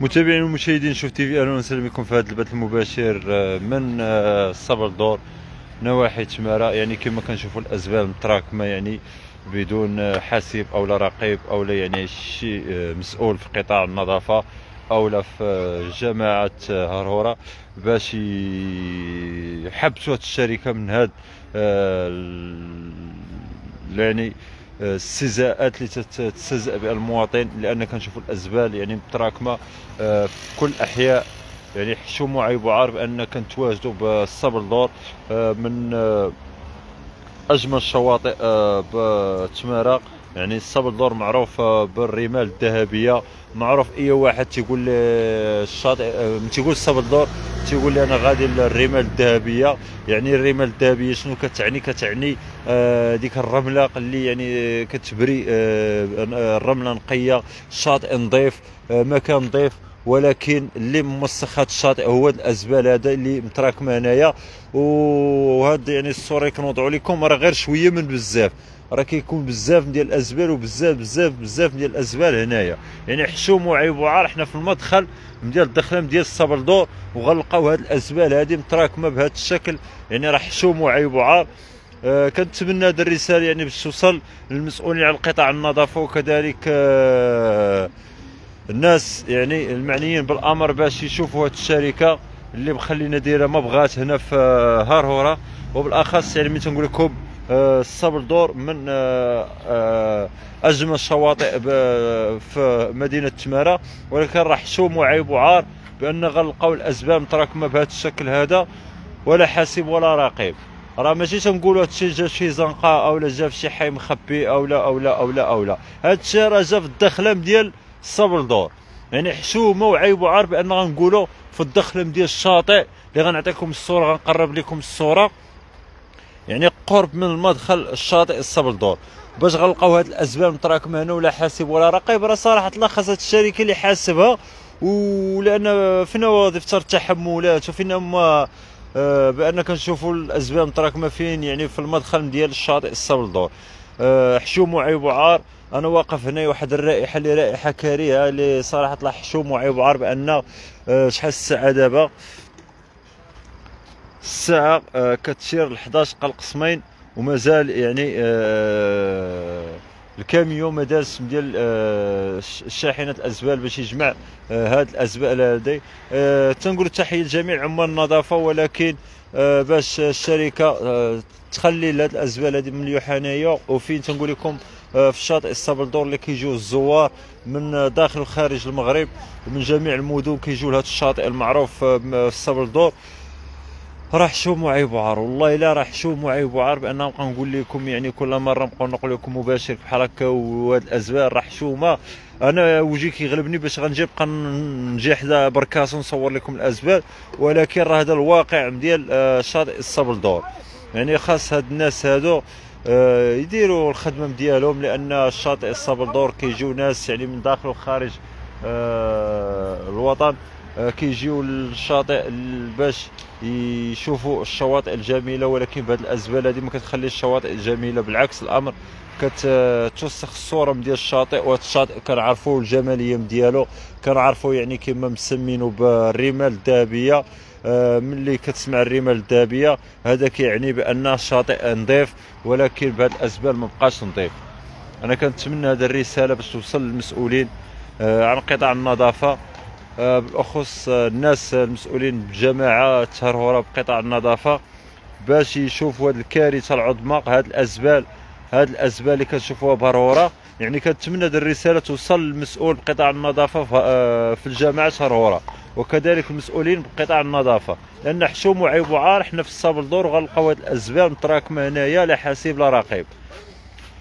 متابعين ومشاهدين شوف تي في أهلا وسهلا بكم في هذا البث المباشر آه، من آه، الصبر دور نواحي تمارا. يعني كما كنشوفوا الازبال متراكمة يعني بدون آه، حاسب أو لا رقيب أو لا يعني شي آه، مسؤول في قطاع النظافة أو لا في آه، جماعة آه، هرهورة باش يحبسوا الشركة من هذا يعني آه، السزاءات اللي تت- تستهزأ بها المواطن لأن كنشوفوا الأزبال يعني متراكمة آه، في كل الاحياء يعني حشوموا عيب وعار بان كنتواجدوا بالصبر دور آه، من آه، أجمل الشواطئ بتمارا يعني الصبر دور معروف بالرمال الذهبية. معروف أي واحد تيقول الشاطئ آه، تيقول الصبر دور تيقول لي أنا غادي للرمال الذهبية. يعني الرمال الذهبية شنو كتعني؟ كتعني آه، ديك الرملة اللي يعني كتبري آه، الرملة نقية الشاطئ نظيف مكان نظيف ولكن اللي موسخ هذا الشاطئ هو الأزبال هذا اللي متراكمه هنايا. وهذا يعني الصورة اللي كنوضعوا لكم راه غير شوية من بزاف. راه كيكون بزاف ديال الأزبال وبزاف بزاف بزاف ديال الأزبال هنايا. يعني حشوم وعيب وعار حنا في المدخل ديال الدخله ديال الصبردور وغنلقاو هاد الأزبال هذه متراكمة بهذا الشكل. يعني راه حشوم وعيب وعار. آه كنتمنى هذه الرسالة يعني باش توصل للمسؤولين على القطاع النظافة وكذلك آه الناس يعني المعنيين بالأمر باش يشوفوا هذه الشركة اللي مخلينا دايرة ما بغات هنا في آه، هارهوره وبالأخص يعني من تنقول لكم آه، الصبر دور من آه، أجمل الشواطئ في مدينة تمارة. ولكن راح حشوم وعيب وعار بأن غنلقاو الأسباب متراكمة بهذا الشكل هذا ولا حاسب ولا رقيب راه ماشي تنقولوا هادشي جا شي زنقة أو لا جا في شي حي مخبي أو لا أو لا أو لا أو لا. هادشي راه جا في الدخلم ديال الصبر دور. يعني حشومه وعيب وعار بان غنقولوا في الدخلم ديال الشاطئ اللي غنعطيكم الصورة غنقرب لكم الصورة. يعني قرب من المدخل الشاطئ الصبر دور. باش غنلقاو هاد الأسباب متراكمه هنا ولا حاسب ولا رقيب راه صراحة تلخص هاد الشركة اللي حاسبها. ولأن فينا وظيفه التحملات وفينا هما آه، بأن كنشوفوا الأسباب متراكمه فين يعني في المدخل ديال الشاطئ الصبر دور. آه، حشوم وعيب وعار. أنا واقف هنا واحد الرائحة اللي رائحة كريهة اللي صراحة طلع حشوم وعيب وعار بأن آه، شحال الساعة دابا؟ الساعة آه، كتشير ل 11 قل قسمين ومازال يعني آه، الكاميو داز ديال آه، شاحنه الأزبال باش يجمع آه، هاد الأزبال هادي. آه، تنقول تحيه لجميع عمال النظافة ولكن باش الشركة تخلي هاد الأزبال هادي مليوحه هنايا وفين تنقول لكم في شاطئ الصبردور اللي كيجيو الزوار من داخل وخارج المغرب ومن جميع المدن كيجيو لهذا الشاطئ المعروف في الصبردور راه حشوم وعيب وعار والله الا راه حشوم وعيب وعار بأن نبقى نقول لكم يعني كل مرة نبقى نقول لكم مباشر بحال هكا وهاد الأزبال راه حشومه أنا وجهي كيغلبني باش غنجي نبقى نجي حدا بركاس ونصور لكم الأزبال ولكن راه هذا الواقع ديال آه، شاطئ الصبر دور. يعني خاص هاد الناس هادو آه، يديروا الخدمة ديالهم لأن الشاطئ الصبر دور كيجيو ناس يعني من داخل وخارج آه، الوطن. كيجيو للشاطئ باش يشوفوا الشواطئ الجميلة ولكن بهذه الازبال هذه ما كتخليش الشواطئ جميلة. بالعكس الأمر كتوسخ الصورة ديال الشاطئ وهذا الشاطئ كنعرفوا الجماليه ديالو. كنعرفوا يعني كما مسمينه بالرمال الذهبية. آه، ملي كتسمع الرمال الذهبية هذا كيعني بأن الشاطئ نظيف ولكن بهذه الأزبال ما بقاش نظيف. أنا كنتمنى هذه الرسالة باش توصل للمسؤولين آه، عن قطاع النظافة. آه، بالأخص الناس المسؤولين بجماعه تهرهره بقطاع النظافة باش يشوفوا هذه الكارثة العظمى هذه الأزبال هذه الأزبال اللي كنشوفوها بهرهوره يعني كنتمنى هذه الرسالة توصل للمسؤول بقطاع النظافة في- آه، الجامعة هرهوره وكذلك المسؤولين بقطاع النظافة. لأن حشوم وعيب وعار حنا في الصبر دور وغنلقاو هذه الأزبال متراكمة هنايا لا حاسب لا رقيب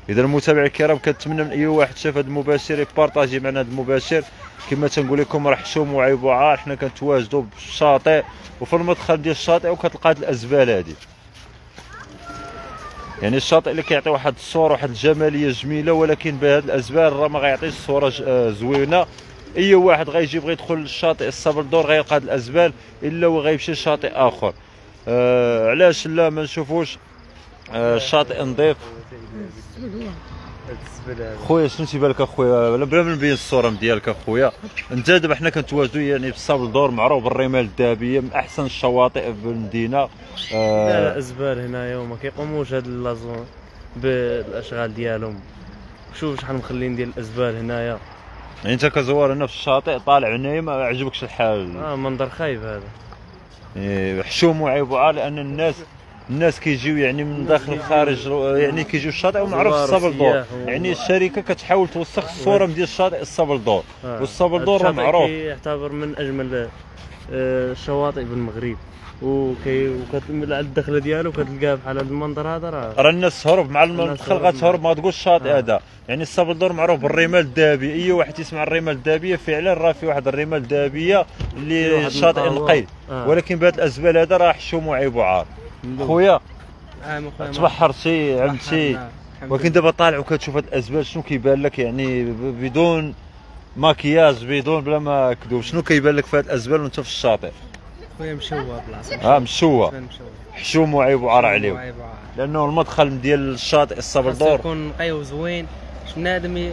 إذا المتابعين الكرام كنتمنى من أي واحد شاف هذا المباشر يبارطاجي معنا هذا المباشر. كما تنقول لكم راه حشوم وعيب وعار حنا كنتواجدوا بالشاطئ وفي المدخل ديال الشاطئ وكتلقى هاد الأزبال هذه يعني الشاطئ اللي كيعطي واحد الصورة واحد الجمالية جميلة ولكن بهاد الأزبال راه ما غيعطيش صورة آه، زوينة. أي واحد غيجي يبغي يدخل للشاطئ الصبر دور غيلقى هاد الأزبال إلا وغيمشي لشاطئ آخر. آه علاش لا؟ ما نشوفوش. آه الشاطئ نظيف. خويا شنو تيبان لك أخويا؟ بلا ما نبين الصورة ديالك أخويا. انت دابا حنا كنتواجدوا يعني في صابل دور معروف بالرمال الذهبيه من أحسن الشواطئ بالمدينة لا آه لا ازبال هنايا وما كيقوموش هاد اللازون بالأشغال ديالهم. شوف شحال مخلين ديال الأزبال هنايا. يعني أنت كزوار هنا في الشاطئ طالع هنايا ما عجبكش الحال. آه منظر خايب هذا. يعني حشوم وعيب وعار لأن الناس الناس كيجيو يعني من داخل الخارج يعني كيجيو الشاطئ ومعروف زوار الصبل دور. وسياح و- يعني الشركة كتحاول توسخ الصورة ديال الشاطئ الصبل دور. آه. والصبل هاد دور راه معروف. كيعتبر من أجمل آه، الشواطئ بالمغرب. وكي وكتمل على الدخلة ديالو كتلقاه بحال هذا المنظر هذا راه راه الناس تهرب مع المدخل تهرب غتهرب ما تقولش الشاطئ آه. هذا. يعني الصبل دور معروف بالرمال الذهبيه أي واحد يسمع الرمال الذهبية فعلا راه في واحد الرمال الذهبية اللي الشاطئ. نقي. آه. ولكن بهذا الأزبال هذا راه حشوم وعيب وعار. خويا. اخويا تبحرتي عمتي. ولكن دابا طالع وكتشوف هاد الازبال شنو كيبان لك؟ يعني بدون مكياج بدون بلا ما كذوب شنو كيبان لك في هاد الازبال وأنت في الشاطئ؟ خويا مشوه بلاصة. آه مشوه. حشوم وعيب وعار عليه وعيب وعار. لأنه المدخل ديال الشاطئ الصبر خاصو دور. يكون نقي وزوين بنادم اللي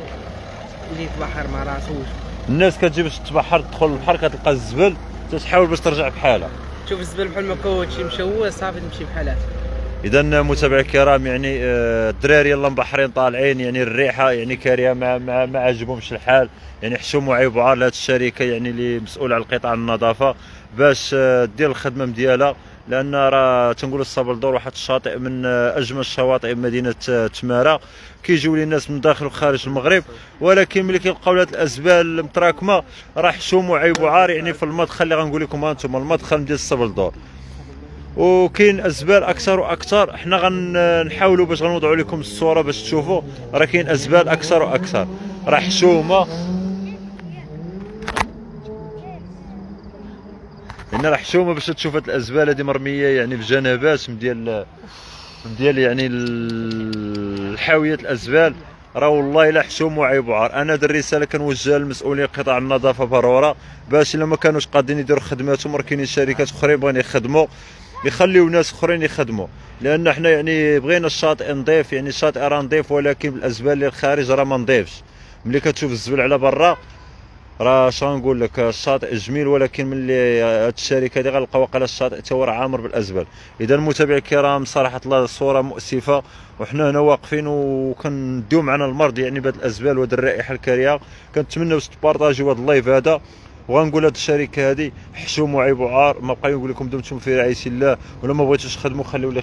يتبحر مع راسوش الناس كتجي باش تبحر تدخل البحر كتلقى الزبل تتحاول باش ترجع بحالها. تشوف الزبل بحال ما كون شي مشوه صافي تمشي بحالها اذا متابعي الكرام يعني آه، الدراري يلا مبحرين طالعين يعني الريحة يعني كارهه ما ما, ما عجبهمش الحال يعني حشوم وعيب وعار لهاد الشركة يعني اللي مسؤولة على القطاع النظافة باش آه، دير الخدمة ديالها لأن راه تنقولوا الصبل دور واحد الشاطئ من أجمل الشواطئ مدينة تماره كيجيو لي الناس من داخل وخارج المغرب ولكن ملي كيلقاو هاد الازبال المتراكمة راه حشوم وعيب وعار يعني في المدخل اللي غنقول لكم أنتم المدخل ديال الصبل دور. وكاين ازبال أكثر وأكثر حنا غنحاولوا باش غنوضعوا لكم الصورة باش تشوفوا راه كاين ازبال أكثر وأكثر. راه حشومه هنا راه حشومه باش تشوف هاد الازبال هادي مرمية يعني بجنبات من ديال من ديال يعني ال- الحاويه الأزبال. راه والله إلا حشوم وعيب وعار أنا هاد الرسالة كنوجهها للمسؤولين قطاع النظافة برورة باش إلا ما كانوش قادين يديروا خدماتهم راه كاينين شركات أخرين بغين يخدموا يخليو ناس أخرين يخدموا. لأن حنا يعني بغينا الشاطئ نظيف يعني الشاطئ راه نظيف ولكن بالازبال اللي الخارج راه ما نظيفش ملي كتشوف الزبل على برا راه اش غنقول لك الشاطئ جميل ولكن ملي هاد الشركة هادي غنلقاو واقيلا الشاطئ تا هو عامر بالازبال اذا المتابعين الكرام صراحة الله الصورة مؤسفة وحنا هنا واقفين وكنديو معنا المرض يعني بهاد الازبال وهاد الرائحة الكريهة. كنتمنى باش تبارطاجيو هاد ال live هذا. وغنقول هاد الشركة هادي حشوم وعيب وعار. ما بقى نقول لكم دمتم في رعايه الله ولا ما بغيتوش تخدموا خليو لي